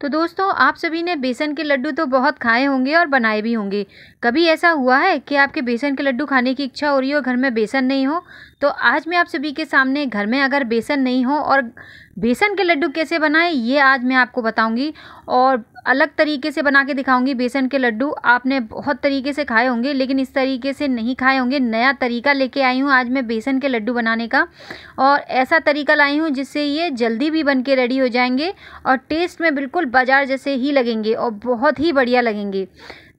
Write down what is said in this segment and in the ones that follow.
तो दोस्तों, आप सभी ने बेसन के लड्डू तो बहुत खाए होंगे और बनाए भी होंगे। कभी ऐसा हुआ है कि आपके बेसन के लड्डू खाने की इच्छा हो रही हो घर में बेसन नहीं हो? तो आज मैं आप सभी के सामने घर में अगर बेसन नहीं हो और बेसन के लड्डू कैसे बनाएँ, ये आज मैं आपको बताऊँगी। और अलग तरीके से बना के दिखाऊँगी। बेसन के लड्डू आपने बहुत तरीके से खाए होंगे, लेकिन इस तरीके से नहीं खाए होंगे। नया तरीका लेके आई हूँ आज मैं बेसन के लड्डू बनाने का। और ऐसा तरीका लाई हूँ जिससे ये जल्दी भी बन के रेडी हो जाएँगे और टेस्ट में बिल्कुल बाज़ार जैसे ही लगेंगे और बहुत ही बढ़िया लगेंगे।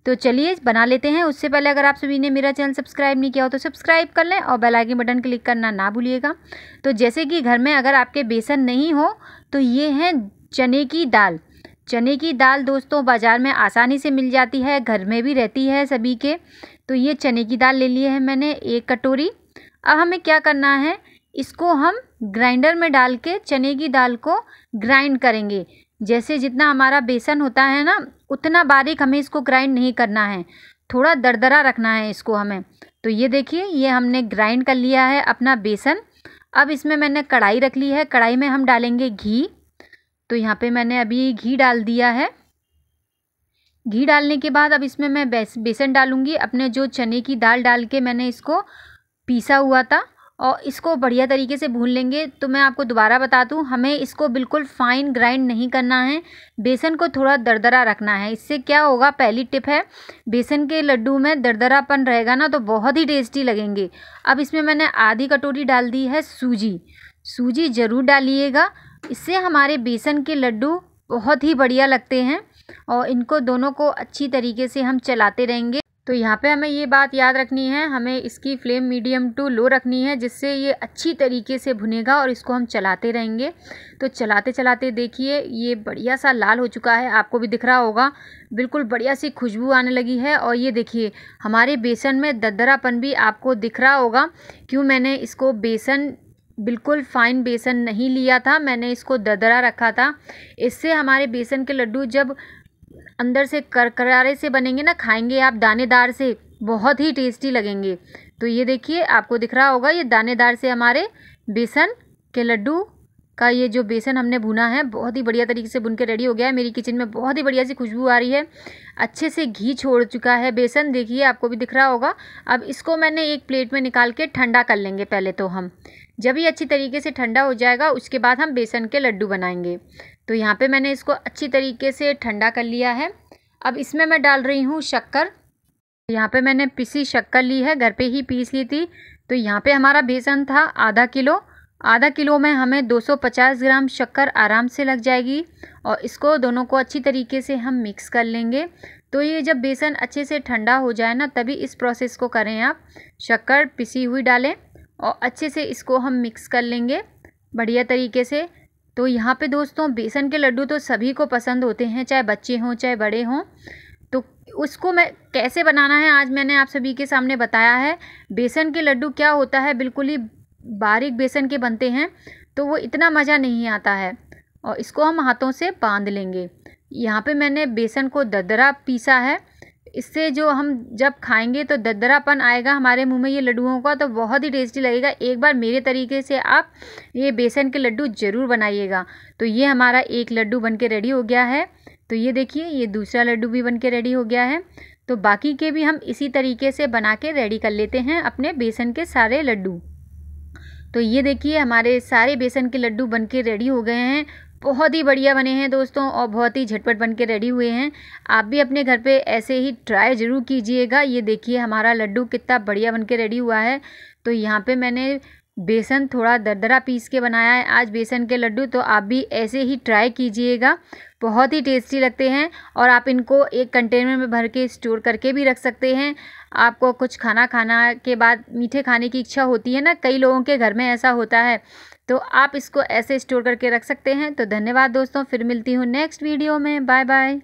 तो चलिए, बना लेते हैं। उससे पहले अगर आप सभी ने मेरा चैनल सब्सक्राइब नहीं किया हो तो सब्सक्राइब कर लें और बेल आइकन बटन क्लिक करना ना भूलिएगा। तो जैसे कि घर में अगर आपके बेसन नहीं हो तो ये हैं चने की दाल। चने की दाल दोस्तों बाज़ार में आसानी से मिल जाती है, घर में भी रहती है सभी के। तो ये चने की दाल ले लिए है मैंने एक कटोरी। अब हमें क्या करना है, इसको हम ग्राइंडर में डाल के चने की दाल को ग्राइंड करेंगे। जैसे जितना हमारा बेसन होता है ना, उतना बारीक हमें इसको ग्राइंड नहीं करना है। थोड़ा दरदरा रखना है इसको हमें। तो ये देखिए, ये हमने ग्राइंड कर लिया है अपना बेसन। अब इसमें मैंने कढ़ाई रख ली है। कढ़ाई में हम डालेंगे घी। तो यहाँ पे मैंने अभी घी डाल दिया है। घी डालने के बाद अब इसमें मैं बेसन डालूँगी। अपने जो चने की दाल डाल के मैंने इसको पीसा हुआ था और इसको बढ़िया तरीके से भून लेंगे। तो मैं आपको दोबारा बता दूँ, हमें इसको बिल्कुल फाइन ग्राइंड नहीं करना है। बेसन को थोड़ा दरदरा रखना है। इससे क्या होगा, पहली टिप है, बेसन के लड्डू में दरदरापन रहेगा ना तो बहुत ही टेस्टी लगेंगे। अब इसमें मैंने आधी कटोरी डाल दी है सूजी। सूजी ज़रूर डालिएगा। इससे हमारे बेसन के लड्डू बहुत ही बढ़िया लगते हैं और इनको दोनों को अच्छी तरीके से हम चलाते रहेंगे। तो यहाँ पे हमें ये बात याद रखनी है, हमें इसकी फ्लेम मीडियम टू लो रखनी है, जिससे ये अच्छी तरीके से भुनेगा और इसको हम चलाते रहेंगे। तो चलाते चलाते देखिए, ये बढ़िया सा लाल हो चुका है, आपको भी दिख रहा होगा। बिल्कुल बढ़िया सी खुशबू आने लगी है और ये देखिए, हमारे बेसन में ददरापन भी आपको दिख रहा होगा, क्यों मैंने इसको बेसन बिल्कुल फ़ाइन बेसन नहीं लिया था, मैंने इसको ददरा रखा था। इससे हमारे बेसन के लड्डू जब अंदर से करकरारे से बनेंगे ना, खाएँगे आप दानेदार से, बहुत ही टेस्टी लगेंगे। तो ये देखिए, आपको दिख रहा होगा, ये दानेदार से हमारे बेसन के लड्डू का ये जो बेसन हमने भुना है, बहुत ही बढ़िया तरीके से बुन के रेडी हो गया है। मेरी किचन में बहुत ही बढ़िया सी खुशबू आ रही है। अच्छे से घी छोड़ चुका है बेसन, देखिए आपको भी दिख रहा होगा। अब इसको मैंने एक प्लेट में निकाल के ठंडा कर लेंगे पहले तो हम। जब ये अच्छी तरीके से ठंडा हो जाएगा, उसके बाद हम बेसन के लड्डू बनाएँगे। तो यहाँ पे मैंने इसको अच्छी तरीके से ठंडा कर लिया है। अब इसमें मैं डाल रही हूँ शक्कर। यहाँ पे मैंने पिसी शक्कर ली है, घर पे ही पीस ली थी। तो यहाँ पे हमारा बेसन था आधा किलो। आधा किलो में हमें 250 ग्राम शक्कर आराम से लग जाएगी और इसको दोनों को अच्छी तरीके से हम मिक्स कर लेंगे। तो ये जब बेसन अच्छे से ठंडा हो जाए ना, तभी इस प्रोसेस को करें आप। शक्कर पिसी हुई डालें और अच्छे से इसको हम मिक्स कर लेंगे बढ़िया तरीके से। तो यहाँ पे दोस्तों, बेसन के लड्डू तो सभी को पसंद होते हैं, चाहे बच्चे हों, चाहे बड़े हों। तो उसको मैं कैसे बनाना है, आज मैंने आप सभी के सामने बताया है। बेसन के लड्डू क्या होता है, बिल्कुल ही बारीक बेसन के बनते हैं तो वो इतना मज़ा नहीं आता है और इसको हम हाथों से बाँध लेंगे। यहाँ पे मैंने बेसन को ददरा पीसा है। इससे जो हम जब खाएँगे तो ददरापन आएगा हमारे मुँह में ये लड्डुओं का तो बहुत ही टेस्टी लगेगा। एक बार मेरे तरीके से आप ये बेसन के लड्डू ज़रूर बनाइएगा। तो ये हमारा एक लड्डू बन के रेडी हो गया है। तो ये देखिए, ये दूसरा लड्डू भी बन के रेडी हो गया है। तो बाकी के भी हम इसी तरीके से बना के रेडी कर लेते हैं अपने बेसन के सारे लड्डू। तो ये देखिए, हमारे सारे बेसन के लड्डू बन के रेडी हो गए हैं। बहुत ही बढ़िया बने हैं दोस्तों और बहुत ही झटपट बन के रेडी हुए हैं। आप भी अपने घर पे ऐसे ही ट्राई ज़रूर कीजिएगा। ये देखिए, हमारा लड्डू कितना बढ़िया बन के रेडी हुआ है। तो यहाँ पे मैंने बेसन थोड़ा दरदरा पीस के बनाया है। आज बेसन के लड्डू तो आप भी ऐसे ही ट्राई कीजिएगा। बहुत ही टेस्टी लगते हैं और आप इनको एक कंटेनर में भर के स्टोर करके भी रख सकते हैं। आपको कुछ खाना खाना के बाद मीठे खाने की इच्छा होती है ना, कई लोगों के घर में ऐसा होता है। तो आप इसको ऐसे स्टोर करके रख सकते हैं। तो धन्यवाद दोस्तों, फिर मिलती हूँ नेक्स्ट वीडियो में। Bye bye